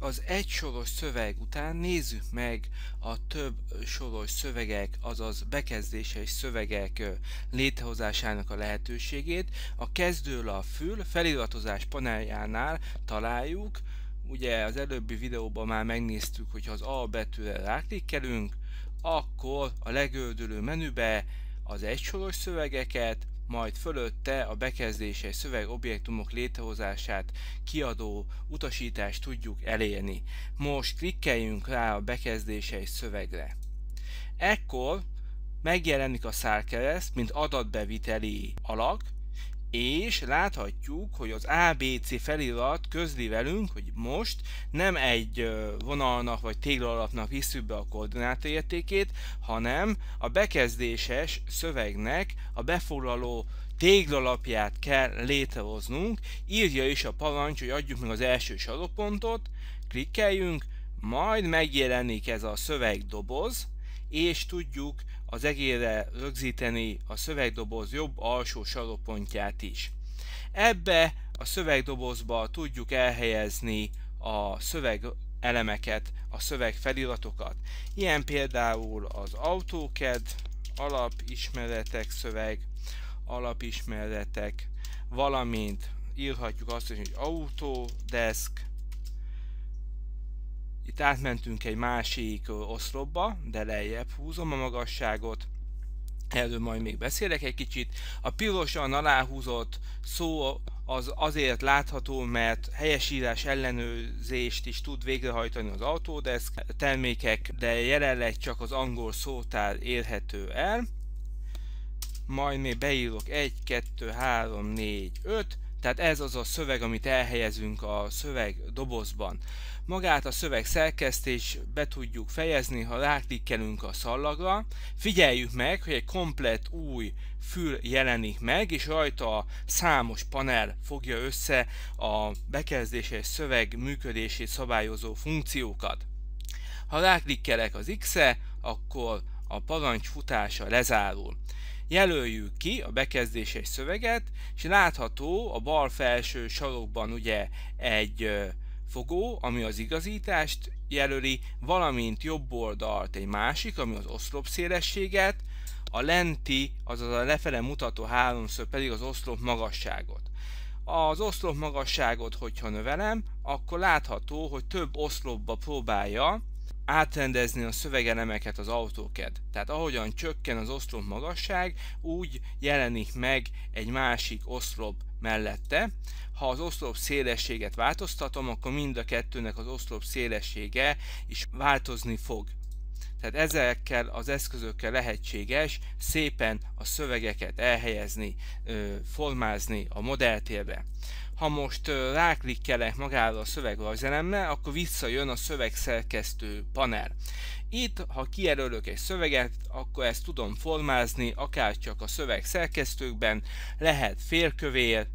Az egy soros szöveg után nézzük meg a több soros szövegek, azaz bekezdéses szövegek létrehozásának a lehetőségét. A kezdőlap fül feliratozás paneljánál találjuk, ugye az előbbi videóban már megnéztük, hogy ha az A betűre ráklikkelünk, akkor a legördülő menübe az egysoros szövegeket, majd fölötte a bekezdéses szövegobjektumok létrehozását kiadó utasítást tudjuk elérni. Most klikkeljünk rá a bekezdéses szövegre. Ekkor megjelenik a szárkereszt, mint adatbeviteli alak, és láthatjuk, hogy az ABC felirat közli velünk, hogy most nem egy vonalnak vagy téglalapnak visszük be a koordinátaértékét, hanem a bekezdéses szövegnek a befoglaló téglalapját kell létrehoznunk, írja is a parancs, hogy adjuk meg az első sarokpontot, klikkeljünk, majd megjelenik ez a szövegdoboz, és tudjuk az egére rögzíteni a szövegdoboz jobb alsó sarokpontját is. Ebbe a szövegdobozba tudjuk elhelyezni a szöveg elemeket, a szöveg feliratokat. Ilyen például az AutoCAD, alapismeretek szöveg, alapismeretek, valamint írhatjuk azt, hogy Autodesk, itt átmentünk egy másik oszlopba, de lejjebb húzom a magasságot. Erről majd még beszélek egy kicsit. A pirosan aláhúzott szó az azért látható, mert helyesírás ellenőrzést is tud végrehajtani az Autodesk termékek, de jelenleg csak az angol szótár érhető el. Majd még beírok 1, 2, 3, 4, 5, tehát ez az a szöveg, amit elhelyezünk a szöveg dobozban. Magát a szöveg szerkesztés be tudjuk fejezni, ha ráklikkelünk a szallagra. Figyeljük meg, hogy egy komplet új fül jelenik meg, és rajta számos panel fogja össze a bekezdéses szöveg működését szabályozó funkciókat. Ha ráklikkelek az X-e, akkor a parancs futása lezárul jelöljük ki a bekezdéses szöveget, és látható a bal felső sarokban ugye egy fogó, ami az igazítást jelöli, valamint jobb oldalt egy másik, ami az oszlop szélességet, a lenti, azaz a lefele mutató háromszög pedig az oszlop magasságot. Az oszlop magasságot, hogyha növelem, akkor látható, hogy több oszlopba próbálja átrendezni a szövegelemeket az AutoCAD. Tehát ahogyan csökken az oszlop magasság, úgy jelenik meg egy másik oszlop mellette. Ha az oszlop szélességet változtatom, akkor mind a kettőnek az oszlop szélessége is változni fog. Tehát ezekkel az eszközökkel lehetséges szépen a szövegeket elhelyezni, formázni a modelltérbe. Ha most ráklikkelek magára a szövegrajzelemre, akkor visszajön a szövegszerkesztő panel. Itt, ha kijelölök egy szöveget, akkor ezt tudom formázni, akár csak a szövegszerkesztőkben, lehet félkövér,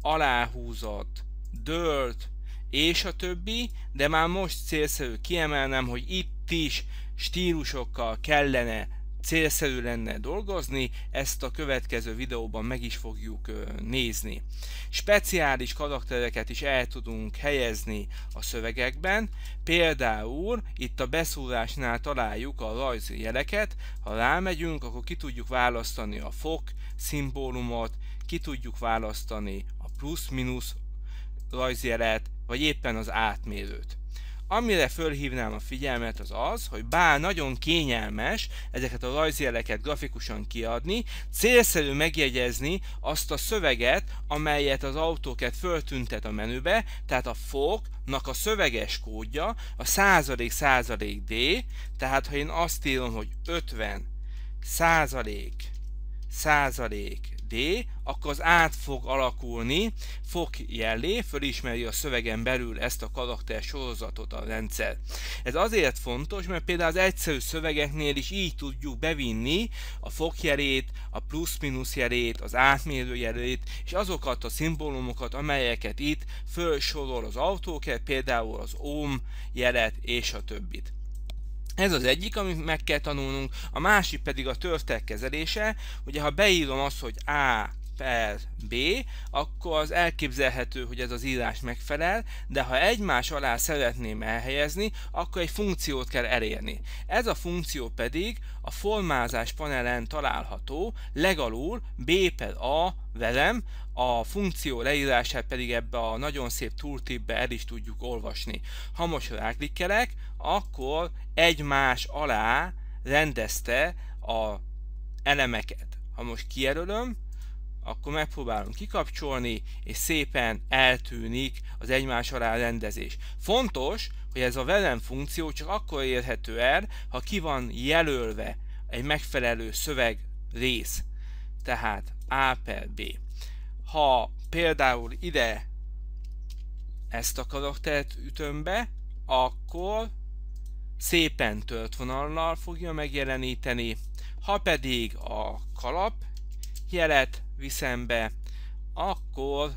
aláhúzott, dölt, és a többi, de már most célszerű kiemelnem, hogy itt is stílusokkal kellene célszerű lenne dolgozni, ezt a következő videóban meg is fogjuk nézni. Speciális karaktereket is el tudunk helyezni a szövegekben, például itt a beszúrásnál találjuk a rajzi jeleket, ha rámegyünk, akkor ki tudjuk választani a fok szimbólumot, ki tudjuk választani a plusz-minusz rajzjelet, vagy éppen az átmérőt. Amire fölhívnám a figyelmet az az, hogy bár nagyon kényelmes ezeket a rajzjeleket grafikusan kiadni, célszerű megjegyezni azt a szöveget, amelyet az autóket föltüntet a menübe, tehát a foknak a szöveges kódja a százalék százalék D, tehát ha én azt írom, hogy 50 százalék százalék D, akkor az át fog alakulni, fog jellé, fölismeri a szövegen belül ezt a karakter sorozatot a rendszer. Ez azért fontos, mert például az egyszerű szövegeknél is így tudjuk bevinni a fokjelét, a plusz-minusz jelét, az átmérő jelét, és azokat a szimbólumokat, amelyeket itt felsorol az autóker, például az ohm jelet és a többit. Ez az egyik, amit meg kell tanulnunk, a másik pedig a törtek kezelése. Ugye ha beírom azt, hogy A per B, akkor az elképzelhető, hogy ez az írás megfelel, de ha egymás alá szeretném elhelyezni, akkor egy funkciót kell elérni. Ez a funkció pedig a formázás panelen található, legalul B per A velem, a funkció leírását pedig ebbe a nagyon szép tooltipbe el is tudjuk olvasni. Ha most ráklikkelek, akkor egymás alá rendezte a elemeket. Ha most kijelölöm, akkor megpróbálom kikapcsolni, és szépen eltűnik az egymás alá rendezés. Fontos, hogy ez a velem funkció csak akkor érhető el, ha ki van jelölve egy megfelelő szöveg rész. Tehát A per B. Ha például ide ezt a karaktert ütöm be, akkor szépen tört vonallal fogja megjeleníteni, ha pedig a kalap jelet viszem be, akkor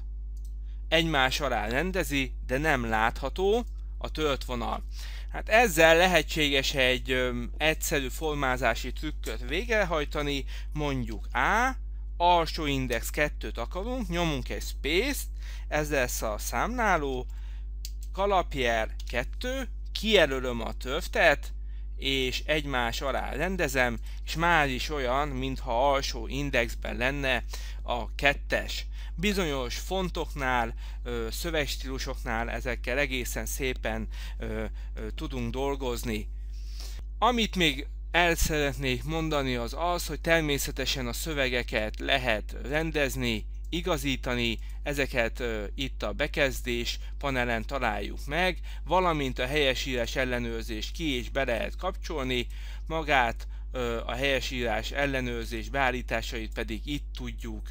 egymás alá rendezi, de nem látható a tört vonal. Hát ezzel lehetséges egy ö, egyszerű formázási trükköt végrehajtani, mondjuk A, alsó index 2-t akarunk, nyomunk egy space-t, ez lesz a számláló, kalapjel 2, kijelölöm a törftet, és egymás alá rendezem, és már is olyan, mintha alsó indexben lenne a kettes. Bizonyos fontoknál, szövegstílusoknál ezekkel egészen szépen tudunk dolgozni. Amit még el szeretnék mondani az az, hogy természetesen a szövegeket lehet rendezni, igazítani, ezeket itt a bekezdés panelen találjuk meg, valamint a helyesírás ellenőrzést ki és be lehet kapcsolni, magát a helyesírás ellenőrzés beállításait pedig itt tudjuk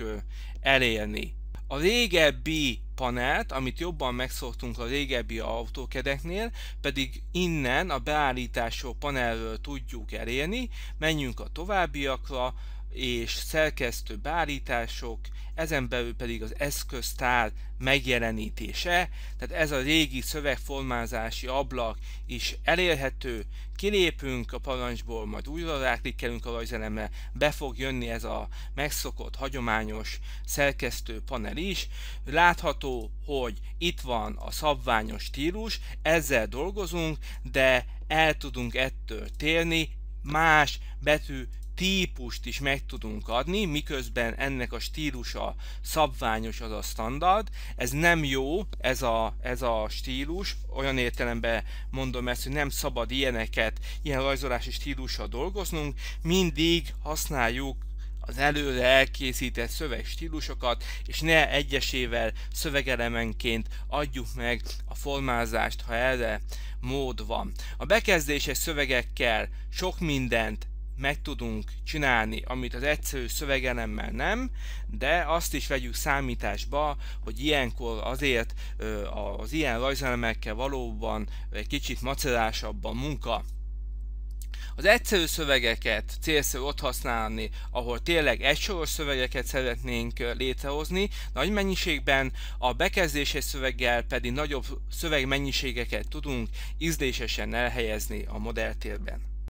elérni. A régebbi panelt, amit jobban megszoktunk a régebbi autókedeknél, pedig innen a beállítások panelről tudjuk elérni, menjünk a továbbiakra, és szerkesztő beállítások, ezen belül pedig az eszköztár megjelenítése, tehát ez a régi szövegformázási ablak is elérhető, kilépünk a parancsból, majd újra ráklikkelünk a rajzelemre, be fog jönni ez a megszokott, hagyományos szerkesztő panel is. Látható, hogy itt van a szabványos stílus, ezzel dolgozunk, de el tudunk ettől térni, más betű típust is meg tudunk adni, miközben ennek a stílusa szabványos az a standard. Ez nem jó, ez a, ez a stílus, olyan értelemben mondom ezt, hogy nem szabad ilyeneket, ilyen rajzolási stílussal dolgoznunk, mindig használjuk az előre elkészített szövegstílusokat, és ne egyesével szövegelemenként adjuk meg a formázást, ha erre mód van. A bekezdéses szövegekkel sok mindent meg tudunk csinálni, amit az egyszerű szövegelemmel nem, de azt is vegyük számításba, hogy ilyenkor azért az ilyen rajzelemekkel valóban egy kicsit macerásabb a munka. Az egyszerű szövegeket célszerű ott használni, ahol tényleg egysoros szövegeket szeretnénk létrehozni, nagy mennyiségben, a bekezdéses szöveggel pedig nagyobb szövegmennyiségeket tudunk ízlésesen elhelyezni a modelltérben.